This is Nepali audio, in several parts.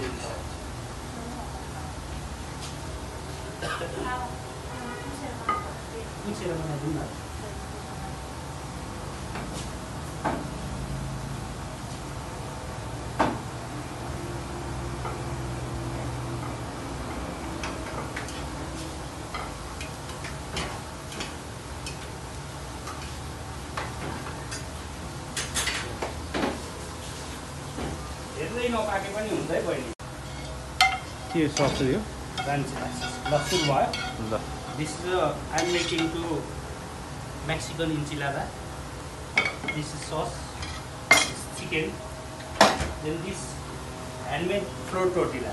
るん。な हेर्दै नपाके पनि हुन्छ है बहिनी। के सस्तो यो? जान्छ ल। This is I am making to Mexican enchilada this is sauce this chicken then this handmade flour tortilla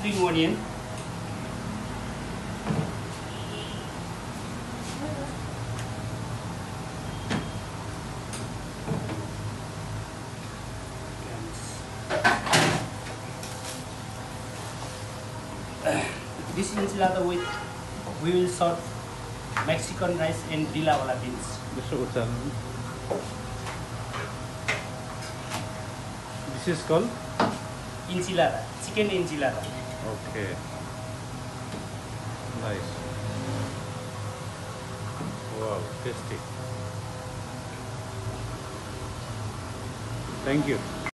Spring onion. This enchilada with we will serve Mexican rice and dila wala beans. This is call Enchilada, chicken enchilada. okay. Nice. Wow tasty. Thank you.